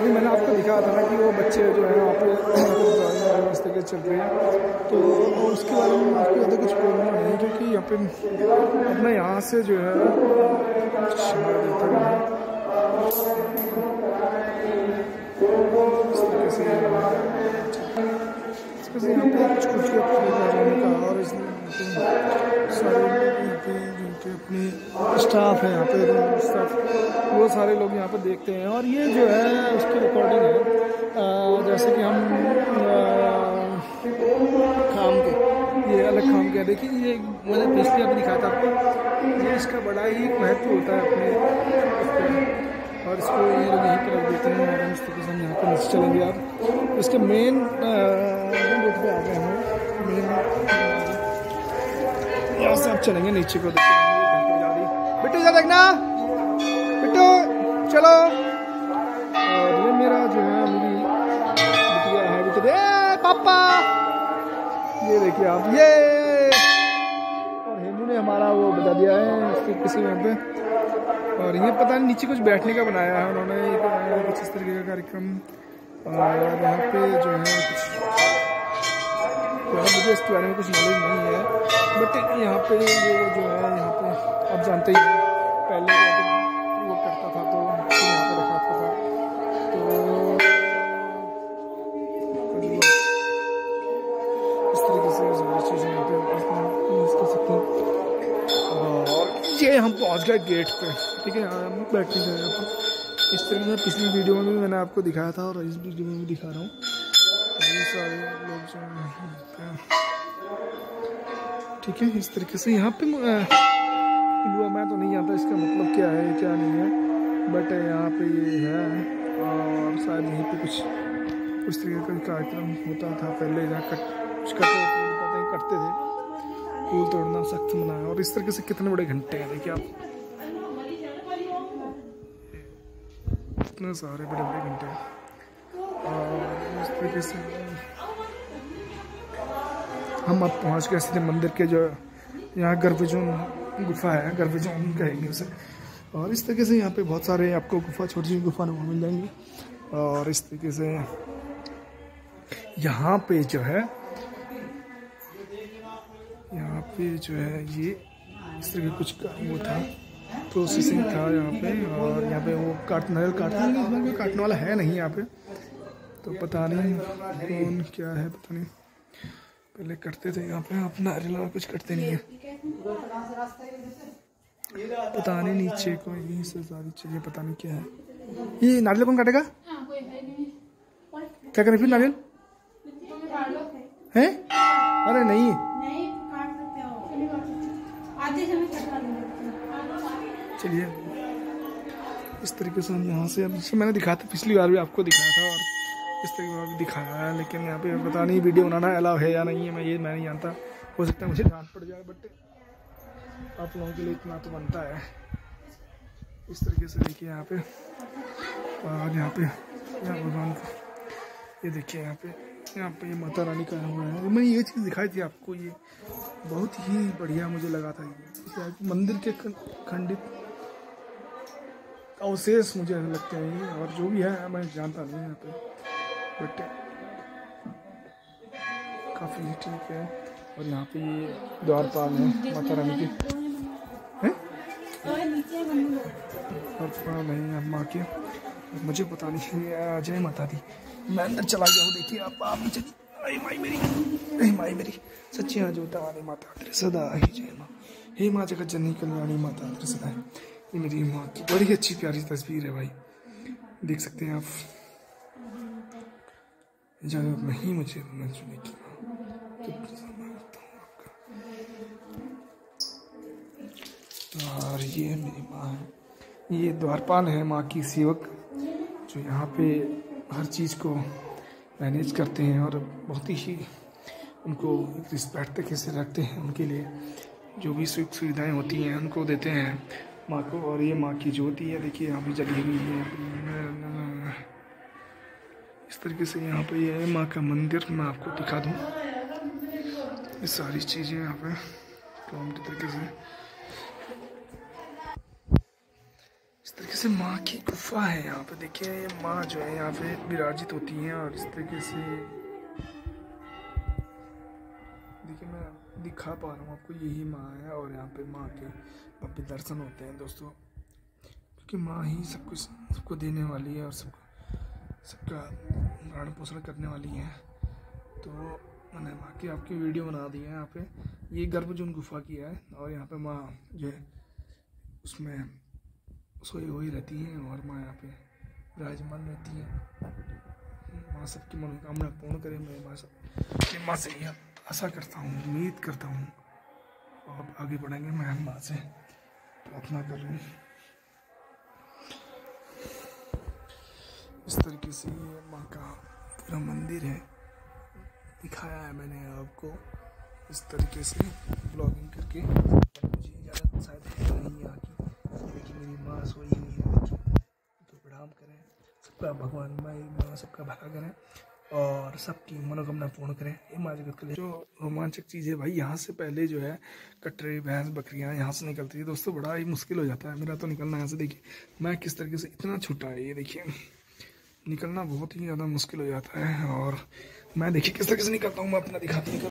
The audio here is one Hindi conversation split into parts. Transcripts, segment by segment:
अभी मैंने आपको दिखाया था ना कि वो बच्चे जो है वहाँ पे इस तरीके चल रहे हैं तो उसके बारे में आपको ज़्यादा कुछ बोलना नहीं क्योंकि यहाँ पे अपना यहाँ से जो है कुछ देता नहीं है इस तरीके से यहाँ पे जिनके अपने स्टाफ है यहाँ पे स्टाफ वो सारे लोग यहाँ पे देखते हैं और ये जो है उसकी रिकॉर्डिंग है जैसे कि हम खाम के ये अलग खाम के देखिए, ये मैंने पिछले दिखाया था आपको। ये इसका बड़ा ही महत्व होता है अपने और इसको ये लोग यहीं पर देते हैं और हम इस तरीके यहाँ पर नीचे चलेंगे आप। इसके मेन रूट पे आ गए हैं मेन यहाँ से आप चलेंगे नीचे को बिट्टू जा देखना। बिट्टू, चलो। और ये मेरा जो है, मेरी बिटिया है, बिटिया। पापा। ये देखिए आप, ये। बता दिया है इसके किसी वहाँ पे। और ये पता नहीं, नीचे कुछ बैठने का बनाया है उन्होंने। एक कुछ इस तरीके का कार्यक्रम। और यहाँ पे जो है कुछ मुझे इसके बारे में कुछ नॉलेज नहीं है। बट यहाँ पे ये जो है, यहाँ पे आप जानते ही, पहले वो करता था तो पहुँच गए गेट पे। ठीक है यहाँ हम बैठने गए यहाँ पर इस तरह से पिछली वीडियो में भी मैंने आपको दिखाया था और इस वीडियो में भी दिखा रहा हूँ। हैं ठीक है, इस तरीके से यहाँ पे हुआ मैं तो नहीं जानता इसका मतलब क्या है, क्या नहीं है। बट यहाँ पे ये है, और शायद यहीं पे कुछ, उस तरीके का कार्यक्रम होता था, पहले जहाँ कट, कुछ कटते करते थे। फूल तोड़ना सख्त मना है। और इस तरीके से कितने बड़े घंटे हैं, देखिए आप। सारे बड़े बड़े घंटे और इस तरीके से हम अब पहुँच गए सीधे मंदिर के जो यहाँ गर्भजून गुफा है, गर्भजून कहेंगे उसे। और इस तरीके से यहाँ पे बहुत सारे आपको गुफा, छोटी छोटी गुफा मिल जाएँगी। और इस तरीके से यहाँ पे जो है पे जो है ये इस तरह का कुछ वो था प्रोसेसिंग था यहाँ पे और यहाँ पे वो काट नारियल काटने इसमें कोई काटने वाला है नहीं यहाँ पे। तो पता नहीं कौन क्या है, पता नहीं। पहले करते थे यहाँ पे अब नारियल और कुछ करते नहीं है। पता नहीं नीचे को यही से सारी चीज़ें पता नहीं क्या है। ये नारियल कौन काटेगा? क्या करें फिर नारियल? है? अरे नहीं। चलिए। इस तरीके से हम यहाँ से अब मैंने दिखाया था, पिछली बार भी आपको दिखाया था और इस तरीके से दिखाया है, लेकिन यहाँ पे पता नहीं वीडियो बनाना अलाव है या नहीं है, मैं ये, मैं नहीं जानता। हो सकता है मुझे डांट पड़ जाए बट आप लोगों के लिए इतना तो बनता है। इस तरीके से देखिए यहाँ पे। और यहाँ पे यहाँ भगवान का। ये देखिए यहाँ पे यहाँ पे ये माता रानी का हुआ है। मैंने ये चीज़ दिखाई थी आपको, ये बहुत ही बढ़िया मुझे लगा था ये। मंदिर के खंडित अवशेष मुझे लगते हैं ये और जो भी है मैं जानता नहीं यहाँ पे। बट काफ़ी ठीक है। और यहाँ पे ये द्वारपाल है माता रानी के। द्वारपाल है माँ के। मुझे पता नहीं जय माता दी। मैं अंदर चला गया हूँ देखिए आप आप नीचे अरे माई मेरी अरे माई मेरी। सच्ची हाँ जोता वाली माता तेरे सदा ही जय माँ। हे माँ, जगत जननी कल्याणी माता तेरे सदा है। ये मेरी माँ की बड़ी अच्छी प्यारी तस्वीर है भाई। देख सकते हैं आप। इजाज़त नहीं मुझे मंजूरी की तो और ये मेरी माँ है। ये द्वारपाल है माँ की सेवक, जो यहाँ पे हर चीज़ को मैनेज करते हैं और बहुत ही उनको रिस्पेक्ट तरीके से रखते हैं उनके लिए। जो भी सुख सुविधाएँ होती हैं, उनको देते हैं। माँ को और ये माँ की ज्योति है, देखिए, यहाँ पे जली हुई है। इस तरीके से यहाँ पे ये है माँ का मंदिर मैं आपको दिखा दूँ। ये सारी चीज़ें यहाँ पे प्लांट तरीके से। तरीके से माँ की गुफा है यहाँ पे। देखिए ये माँ जो है यहाँ पे विराजित होती हैं और इस तरीके से देखिए, मैं दिखा पा रहा हूँ आपको, यही माँ है और यहाँ पे माँ के भव्य दर्शन होते हैं दोस्तों। क्योंकि माँ ही सब कुछ, सबको देने वाली है और सबको सबका भरण पोषण करने वाली है। तो मैंने माँ की आपकी वीडियो बना दी है यहाँ पे। ये गर्भजून गुफा की है और यहाँ पे माँ जो है उसमें सोई हुई रहती है और माँ यहाँ पे विराजमान रहती है। माँ सबकी मनोकामना पूर्ण करे, मैं माँ सब माँ से यह आशा करता हूँ, उम्मीद करता हूँ। और आगे बढ़ेंगे, मैं माँ से प्रार्थना कर रही इस तरीके से ये माँ का पूरा मंदिर है, दिखाया है मैंने आपको। इस तरीके से ब्लॉगिंग करके मुझे ज़्यादा शायद नहीं यहाँ लेकिन मेरी माँ सोई हुई है देखिए तो प्रणाम करें सबका भगवान माँ माँ सबका भला करें और सबकी मनोकामना पूर्ण करें ये माँ जगत के लिए जो रोमांचक चीज़ है भाई यहाँ से पहले जो है कटरे भैंस बकरियाँ यहाँ से निकलती है दोस्तों बड़ा ही मुश्किल हो जाता है मेरा तो निकलना यहाँ से देखिए मैं किस तरीके से इतना छूटा है ये देखिए निकलना बहुत ही ज़्यादा मुश्किल हो जाता है और मैं देखिए किस तरीके से निकलता हूँ मैं अपना दिखाती हूँ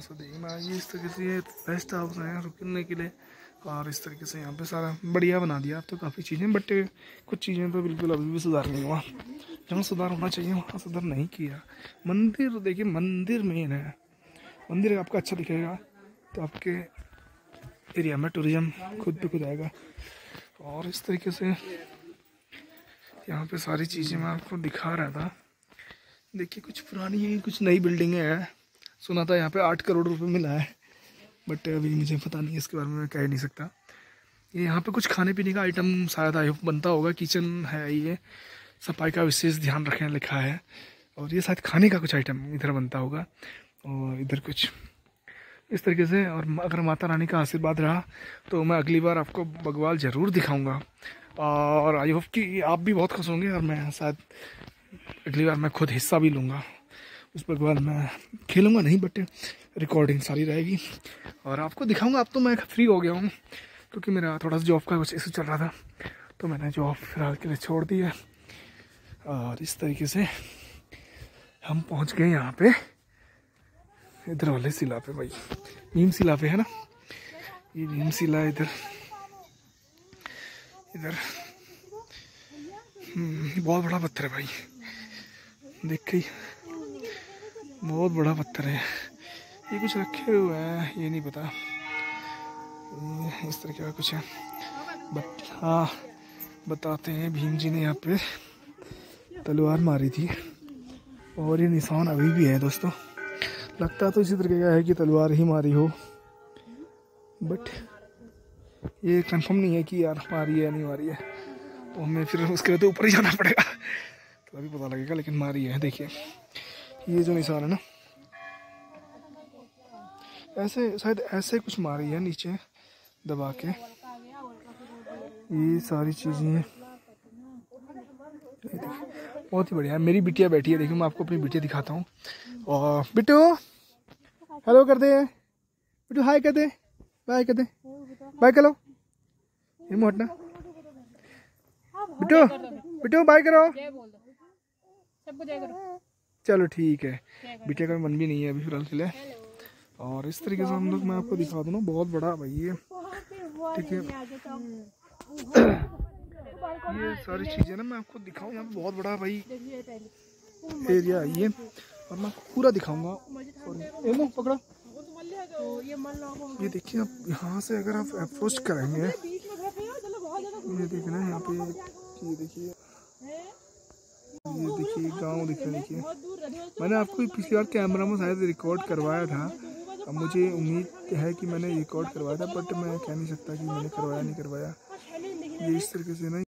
यहाँ से ये इस तरीके से ये बेस्ट हाउस है रुकने के लिए और इस तरीके से यहाँ पे सारा बढ़िया बना दिया। अब तो काफ़ी चीज़ें बट कुछ चीज़ें तो बिल्कुल अभी भी सुधार नहीं हुआ। जहाँ सुधार होना चाहिए, वहाँ सुधार नहीं किया। मंदिर, देखिए, मंदिर मेन है। मंदिर आपका अच्छा दिखेगा तो आपके एरिया में टूरिज़्म खुद भी खुद आएगा। और इस तरीके से यहाँ पे सारी चीज़ें मैं आपको दिखा रहा था। देखिए, कुछ पुरानी है, कुछ नई बिल्डिंगें हैं। सुना था यहाँ पे आठ करोड़ रुपए मिला है बट अभी मुझे पता नहीं इसके बारे में मैं कह नहीं सकता। ये यहाँ पे कुछ खाने पीने का आइटम शायद आई बनता होगा किचन है ये, सफ़ाई का विशेष ध्यान रखने लिखा है, और ये शायद खाने का कुछ आइटम इधर बनता होगा, और इधर कुछ इस तरीके से, और अगर माता रानी का आशीर्वाद रहा तो मैं अगली बार आपको बगवाल ज़रूर दिखाऊँगा। और आई होप कि आप भी बहुत खुश होंगे, और मैं शायद अगली बार मैं खुद हिस्सा भी लूँगा। उस पर बाद मैं खेलूँगा नहीं बट रिकॉर्डिंग सारी रहेगी। और आपको दिखाऊँगा अब तो मैं फ्री हो गया हूँ क्योंकि मेरा थोड़ा सा जॉब का कुछ इशू चल रहा था तो मैंने जॉब फ़िलहाल के लिए छोड़ दी है। और इस तरीके से हम पहुँच गए यहाँ पे इधर वाले सिला पे भाई। नीम सिला पे है ना? ये नीम सिला इधर इधर। हम्म, बहुत बड़ा पत्थर है भाई। देख के बहुत बड़ा पत्थर है। ये कुछ रखे हुए हैं, ये नहीं पता। इस तरह का कुछ है। बट हाँ बताते हैं। भीम जी ने यहाँ पे तलवार मारी थी। और ये निशान अभी भी है दोस्तों। लगता तो इसी तरीके का है कि तलवार ही मारी हो। बट ये कंफर्म नहीं है कि यार मारी है नहीं मारी है। तो हमें फिर उसके तो ऊपर ही जाना पड़ेगा। तो अभी पता लगेगा, लेकिन मारी है, देखिए। ये जो निशान है ना, ऐसे शायद ऐसे कुछ मारी है नीचे दबा के। ये सारी चीज़ें हैं। बहुत ही बढ़िया है। मेरी बिटिया बैठी है, देखिए, मैं आपको अपनी बिटिया दिखाता हूँ। और बिट्टू हेलो कर दे। बिट्टू हाय कर दे। बाय कर दे। बाय करो। मुँह हटना बिट्टू बिट्टू बाय करो। सबको जय करो। चलो ठीक है। बिटिया का मन भी नहीं है अभी फ़िलहाल के लिए। और इस तरीके से हम लोग मैं आपको दिखा दूँ बहुत बड़ा भाई ये। ठीक है ये सारी चीज़ें ना मैं आपको दिखाऊँ यहाँ पे बहुत बड़ा भाई एरिया है ये और मैं आपको पूरा दिखाऊँगा। और ये लो पकड़ो। तो ये देखिए आप यहाँ से अगर आप अप्रोच करेंगे ये देखिए ना यहाँ पे ये देखिए। ये देखिए गाँव दिख रहा देखिए। मैंने आपको पिछली बार कैमरा में शायद रिकॉर्ड करवाया था। अब मुझे उम्मीद है कि मैंने रिकॉर्ड करवाया था बट मैं कह नहीं सकता कि मैंने करवाया, नहीं करवाया। ये इस तरीके से ना